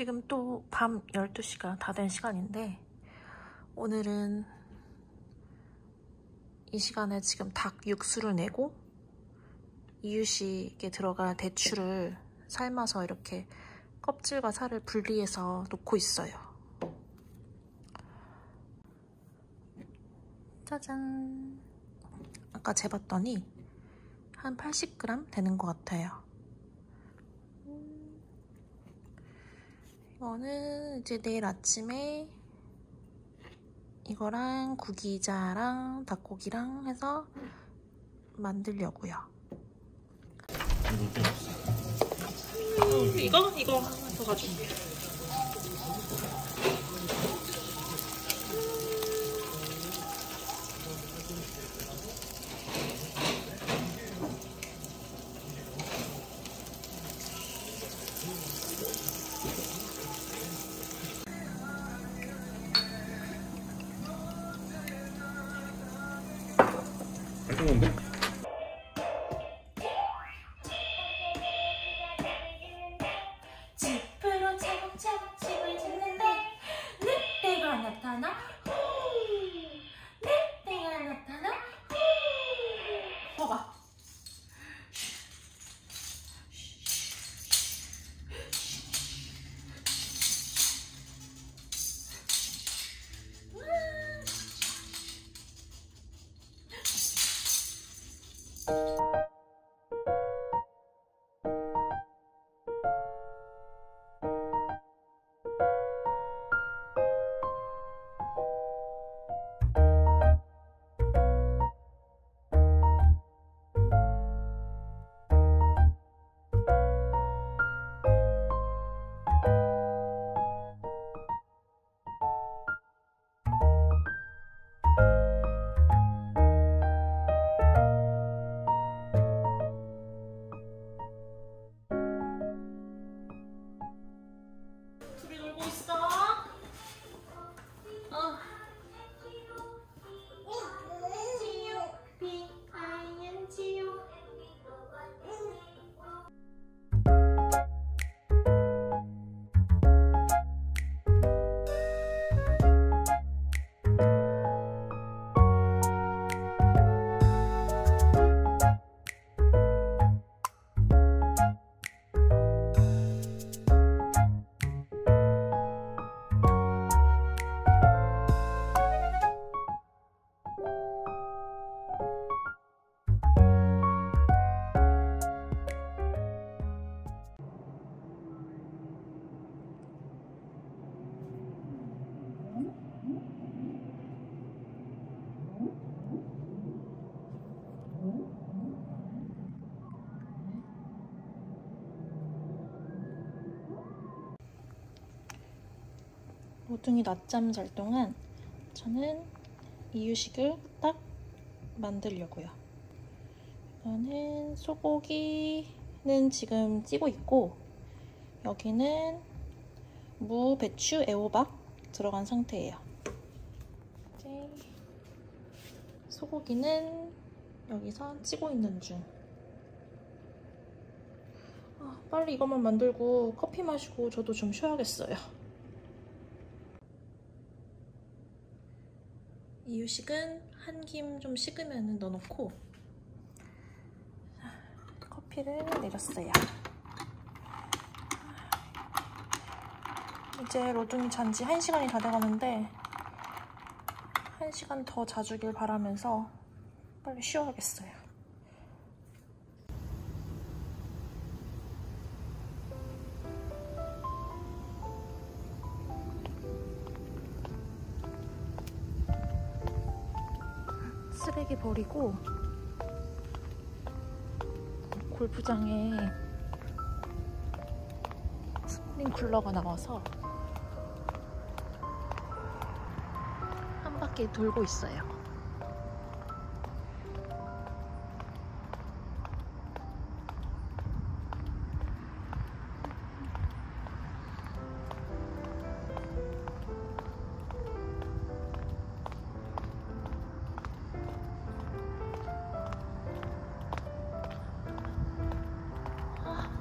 지금 또 밤 12시가 다 된 시간인데 오늘은 이 시간에 지금 닭 육수를 내고 이유식에 들어갈 대추를 삶아서 이렇게 껍질과 살을 분리해서 놓고 있어요. 짜잔! 아까 재봤더니 한 80g 되는 것 같아요. 이거는 이제 내일 아침에 이거랑 구기자랑 닭고기랑 해서 만들려고요. 이거? 이거 더. 깔 끔한데? 모둥이 낮잠 잘 동안 저는 이유식을 딱 만들려고요. 이거는 소고기는 지금 찌고 있고 여기는 무, 배추, 애호박 들어간 상태예요. 이제 소고기는 여기서 찌고 있는 중. 아, 빨리 이것만 만들고 커피 마시고 저도 좀 쉬어야겠어요. 이유식은 한 김 좀 식으면 넣어놓고 커피를 내렸어요. 이제 로둥이 잔지 1시간이 다 돼가는데 1시간 더 자주길 바라면서 빨리 쉬어야겠어요. 쓰레기 버리고 골프장에 스프링쿨러가 나와서 한 바퀴 돌고 있어요.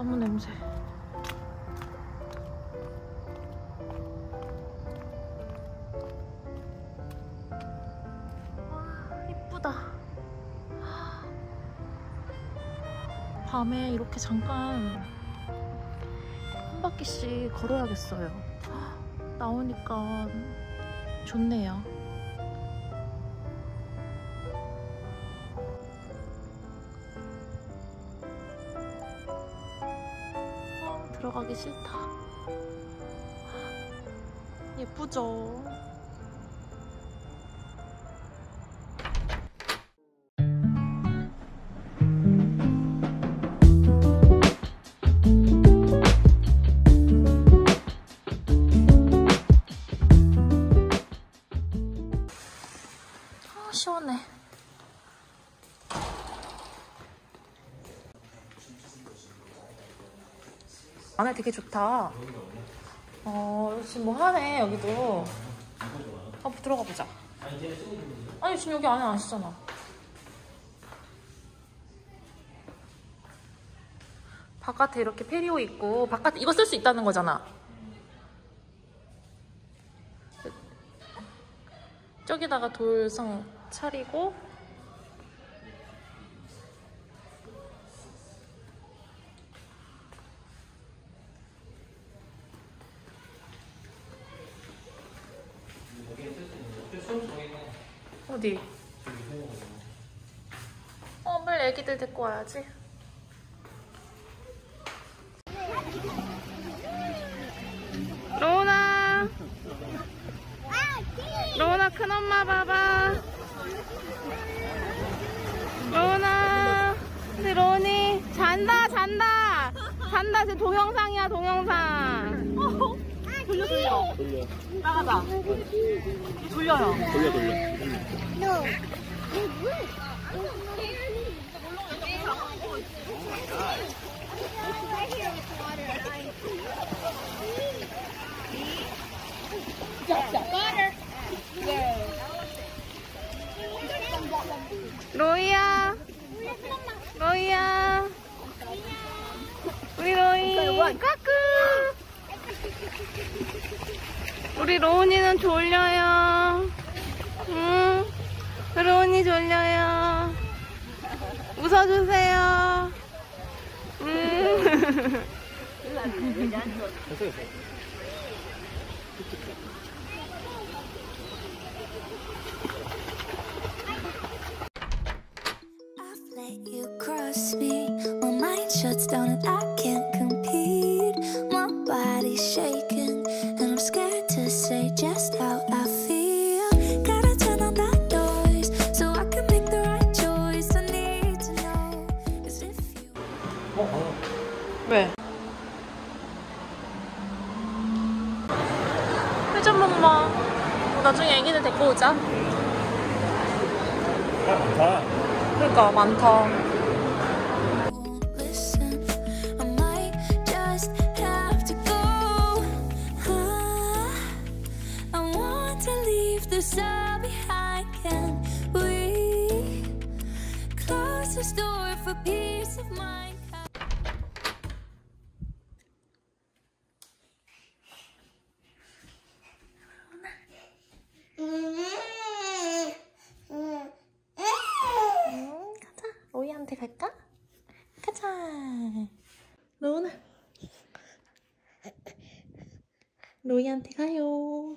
나무 냄새. 와 이쁘다. 밤에 이렇게 잠깐 한 바퀴씩 걸어야겠어요. 나오니까 좋네요. 들어가기 싫다. 예쁘죠? 안에 되게 좋다. 어, 지금 뭐 하네, 여기도. 한번 들어가 보자. 아니, 지금 여기 안에 안 쓰잖아. 바깥에 이렇게 페리오 있고, 바깥에 이거 쓸 수 있다는 거잖아. 저기다가 돌성 차리고, 어디? 어, 빨리 애기들 데리고 와야지. 로나! 로나 큰 엄마 봐봐. 로나! 로니 잔다 잔다 잔다 지금 동영상이야 동영상. 돌려 돌려. 돌려 나가자. 돌려요. 돌려 돌려 No. 로이야. 로이야. 우리 로이. 까꾸. 우리 로운이는 졸려요. 응. 로운이 졸려요. 웃어주세요. 음. 오자. 아 많다 그러니까 많다. 로이한테 갈까? 가자. 로우나. 로이한테 가요.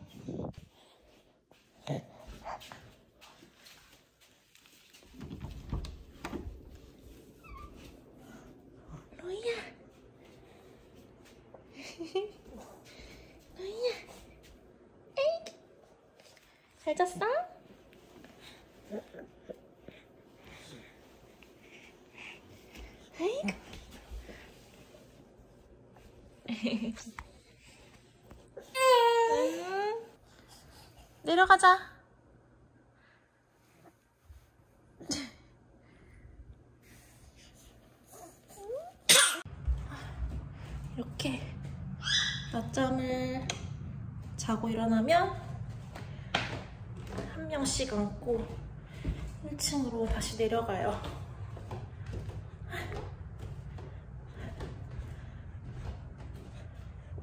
로이야. 로이야. 에이. 잘 잤어? 음. 내려가자. 이렇게 낮잠을 자고 일어나면 한 명씩 안고 1층으로 다시 내려가요.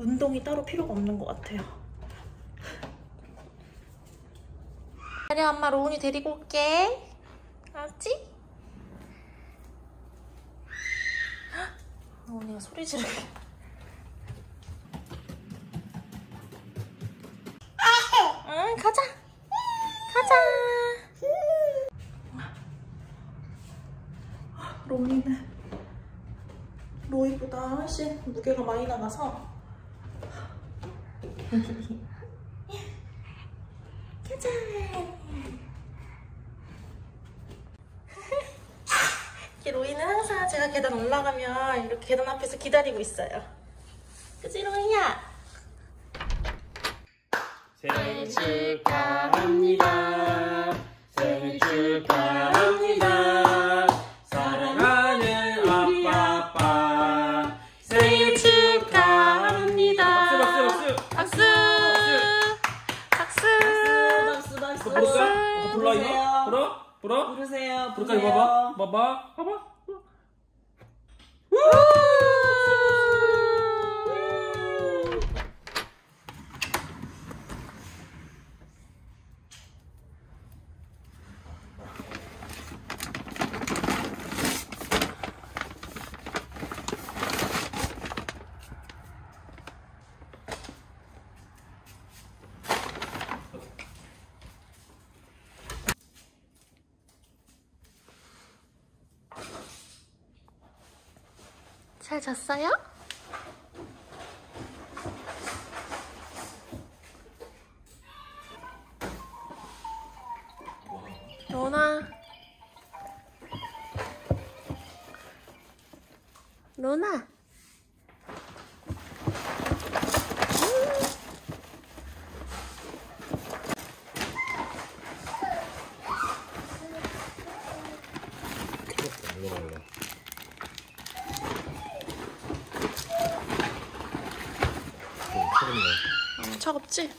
운동이 따로 필요가 없는 것 같아요. 그래, 엄마 로운이 데리고 올게. 알았지? 언니가 소리 지르게. 응, 가자. 가자. 로미는 로이보다 훨씬 무게가 많이 나가서 가자. 이렇게 로이는 항상 제가 계단 올라가면 이렇게 계단 앞에서 기다리고 있어요. 그치 로이야? 생일 축하합니다. 생일 축하 잘 잤어요? 로나 로나 어, 차갑지?